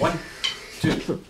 One, two.